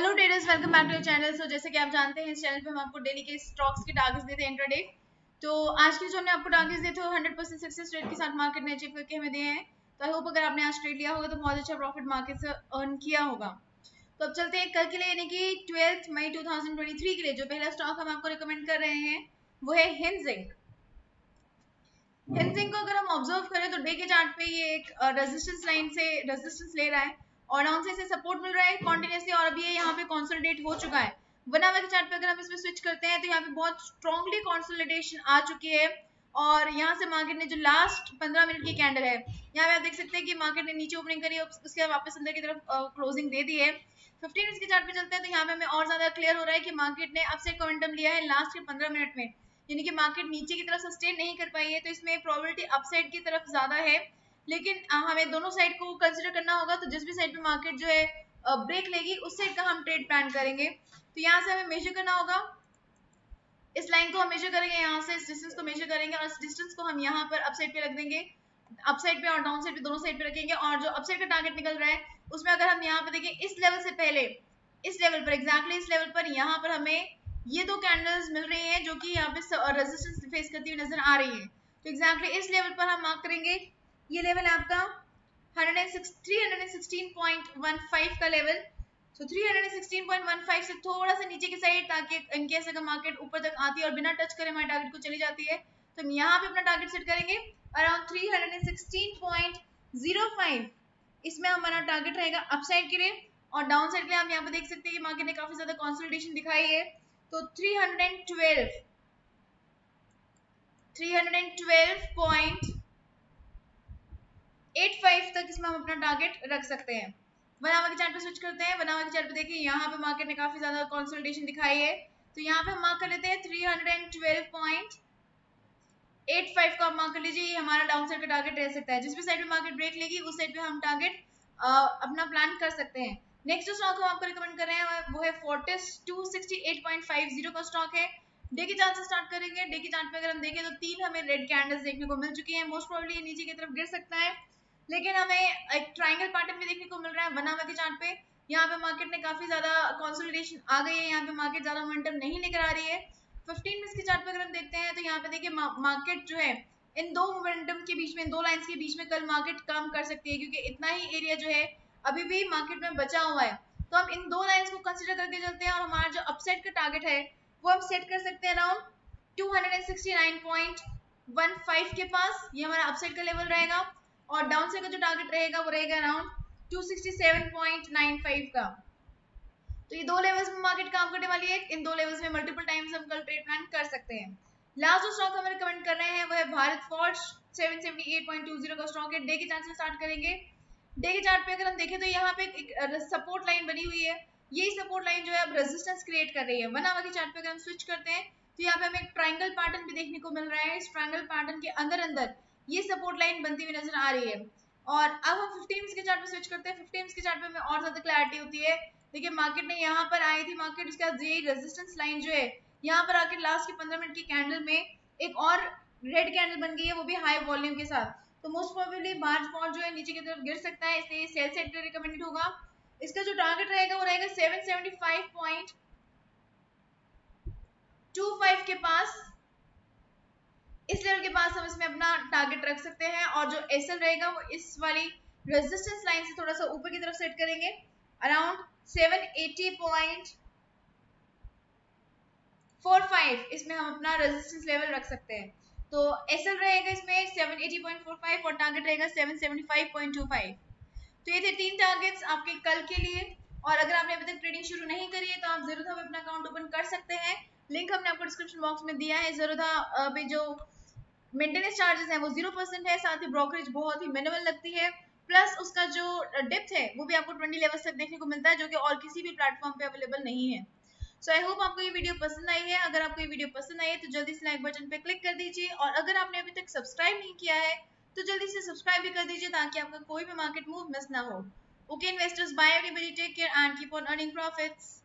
Hello traders welcome back to your channel so जैसे कि आप जानते हैं, इस चैनल पे हम आपको डेली के स्टॉक्स के टारगेट्स देते हैं इंट्राडे तो आज के जो हमने आपको टारगेट्स देते हैं हंड्रेड परसेंट सक्सेस रेट के साथ मार्केट ने अचीव करके हमें दिए हैं. तो आई होप अगर आपने आज ट्रेड लिया होगा तो बहुत अच्छा प्रॉफिट मार्केट से अर्न किया होगा. तो अब चलते हैं कल के लिए, यानी कि ट्वेल्थ मई टू के लिए जो पहला स्टॉक हम आपको रिकमेंड कर रहे हैं, वो है हिंजिंग हिंजिंग को अगर हम ऑब्ज़र्व करें तो डे के चार्ट पे ये एक रेजिस्टेंस लाइन से रेजिस्टेंस ले रहा है. और डाउन से इसे सपोर्ट मिल रहा है कॉन्टिन्यूसली और अभी ये यहाँ पे कॉन्सोलिडेट हो चुका है। वन आवर के चार्ट पे अगर हम इसमें स्विच करते हैं तो यहाँ पे बहुत स्ट्रॉन्गली कॉन्सोलिडेशन आ चुकी है। और यहाँ से मार्केट ने जो लास्ट 15 मिनट की कैंडल है, यहाँ पे आप देख सकते हैं कि मार्केट ने नीचे ओपनिंग करी उसके बाद वापस अंदर की तरफ़ क्लोजिंग दे दी है। 15 मिनट के चार्ट पे चलते हैं तो यहाँ पे हमें और ज़्यादा क्लियर हो रहा है कि मार्केट ने अपसेट कमेंटम लिया है लास्ट के 15 मिनट में। यानी कि मार्केट नीचे की तरफ़ सस्टेन नहीं कर पाई है तो इसमें प्रोबेबिलिटी अपसाइड की तरफ़ ज़्यादा है। लेकिन हमें दोनों साइड को कंसिडर करना होगा तो जिस भी साइड पे मार्केट जो है ब्रेक लेगी, उस साइड का हम ट्रेड प्लान करेंगे। तो यहाँ से हमें मेजर करना होगा। इस लाइन को हम मेजर करेंगे, यहाँ से इस डिस्टेंस को मेजर करेंगे और इस डिस्टेंस को हम यहाँ पर अप साइड पे रख देंगे। अप साइड पे और डाउन साइड पे दोनों साइड पे रखेंगे और जो अप साइड का टारगेट निकल रहा है, उसमें अगर हम यहाँ पे देखें, इस लेवल से पहले, इस लेवल पर एग्जैक्टली इस लेवल पर यहाँ पर हमें ये दो कैंडल्स मिल रही हैं जो कि यहाँ पे रेजिस्टेंस फेस करती हुई नज़र आ रही है। तो एग्जैक्टली इस लेवल पर हम मार्क करेंगे। ये लेवल आपका 316.15 का लेवल सो so 316.15 से थोड़ा सा नीचे की साइड ताकि इनकेस अगर मार्केट ऊपर तक आती है और बिना टच करे हमारे टारगेट को चली जाती है तो हम यहाँ पे अपना टारगेट सेट करेंगे अराउंड 316.05 इसमें हमारा टारगेट रहेगा अपसाइड के लिए और डाउन साइड के लिए हम यहाँ पे देख सकते हैं कि मार्केट ने काफ़ी ज़्यादा कॉन्सोलिडेशन दिखाई है तो 312 312. एट फाइव तक इसमें हम अपना टारगेट रख सकते हैं। आवर के चार्ट पे स्विच करते हैं। आवर के चार्ट पे देखिए, यहाँ पे मार्केट ने काफ़ी ज़्यादा कंसोलिडेशन दिखाई है। तो यहाँ पे हम मार्क कर लेते हैं three hundred and twelve point eight five का आप मार्क कर लीजिए। ये हमारा डाउन साइड का टारगेट रह सकता है। जिस भी साइड पे मार्केट ब्रेक लेगी, उस साइड पे हम टारगेट अपना प्लान कर सकते हैं। नेक्स्ट जो स्टॉक हम आपको रिकमेंड कर रहे हैं, वो है Fortis two sixty eight point five zero का स्टॉक है। डे के चार्ट से स्टार्ट करेंगे। डे के चार्ट पे अगर हम देखें तो तीन हमें रेड कैंडल्स देखने को मिल चुकी है। मोस्ट प्रोबेबली नीचे की तरफ़ गिर सकता है। लेकिन हमें एक ट्राइंगल पैटर्न भी देखने को मिल रहा है बनावा के चार्ट पे। यहाँ पे मार्केट ने काफ़ी ज़्यादा कंसोलिडेशन आ गई है, यहाँ पे मार्केट ज़्यादा मोमेंटम नहीं लेकर आ रही है। 15 मिनट्स के चार्ट पे अगर हम देखते हैं तो यहाँ पे देखिए मार्केट जो है, इन दो मोमेंटम के बीच में दो लाइंस के बीच में कल मार्केट काम कर सकती है, क्योंकि इतना ही एरिया जो है, अभी भी मार्केट में बचा हुआ है। तो हम इन दो लाइंस को कंसिडर करके चलते हैं, और हमारा जो अपसेट का टारगेट है, वो हम सेट कर सकते हैं अराउंड 269.15 के पास। ये हमारा अपसेट का लेवल रहेगा। और डाउन साइड का जो टारगेट रहेगा वो रहेगा अराउंड 267.95 का। तो ये दो लेवल्स में मार्केट काम करने वाली है, इन दो लेवल्स में मल्टीपल टाइम्स हम कल ट्रेड प्लान कर सकते हैं। लास्ट जो स्टॉक हम रिकमेंड कर रहे हैं, वो है भारत फोर्ज 778.20 का स्टॉक है। डे के चार्ट से स्टार्ट करेंगे। डे के चार्ट पे अगर हम देखें तो यहाँ पे एक सपोर्ट लाइन बनी हुई है। यही सपोर्ट लाइन जो है अब रेजिस्टेंस क्रिएट कर रही है। वन आवर के चार्ट पे अगर हम स्विच करते हैं तो यहाँ पे हमें एक ट्राइंगल पैटर्न भी देखने को मिल रहा है। इस ट्राइंगल पैटर्न के अंदर अंदर ये सपोर्ट लाइन बनती हुई नज़र आ रही है। और अब हम 15 के चार्ट पे स्विच करते हैं। 15 के चार्ट हमें और ज़्यादा क्लैरिटी होती है। देखिए मार्केट ने यहाँ पर आई थी। मार्केट उसके बाद ये रेजिस्टेंस लाइन जो है, यहाँ पर आके लास्ट के 15 मिनट की कैंडल में एक और रेड कैंडल बन गई है, वो भी हाई वॉल्यूम के साथ। तो मोस्ट प्रोबेबली मार्च पॉइंट जो है नीचे की तरफ़ गिर सकता है। इसलिए सेल सेट रिकमेंडेड होगा। इसका जो टारगेट रहेगा, वो रहेगा 775.25 के पास। इस लेवल के पास हम इसमें अपना टारगेट रख सकते हैं और जो एसएल रहेगा वो इस वाली रेजिस्टेंस लाइन से थोड़ा सा ऊपर की तरफ़ सेट करेंगे। अराउंड 780.45 इसमें हम अपना रेजिस्टेंस लेवल रख सकते हैं। तो एसएल रहेगा इसमें 780.45 और टारगेट रहेगा 775.25 तो ये थे तीन टारगेट्स आपके कल के लिए। और अगर आपने अभी तक ट्रेडिंग शुरू नहीं करी है तो आप ज़रूर अपना अकाउंट ओपन कर सकते हैं। लिंक हमने आपको डिस्क्रिप्शन बॉक्स में दिया है। ज़रूर अभी जो मेंटेनेंस चार्जेस है, वो ज़ीरो परसेंट है, साथ ही ब्रोकरेज बहुत ही मिनिमल लगती है प्लस उसका जो डेप्थ है, वो भी आपको ट्वेंटी लेवल तक देखने को मिलता है, जो कि और किसी भी प्लेटफॉर्म पे अवेलेबल नहीं है। सो आई होप आपको ये वीडियो पसंद आई है। अगर आपको ये वीडियो पसंद आई है तो जल्दी से लाइक बटन पे क्लिक कर दीजिए, और अगर आपने अभी तक सब्सक्राइब नहीं किया है तो जल्दी से सब्सक्राइब भी कर दीजिए, ताकि आपका कोई भी मार्केट मूव मिस ना हो। Okay investors bye everybody take care and keep on earning profits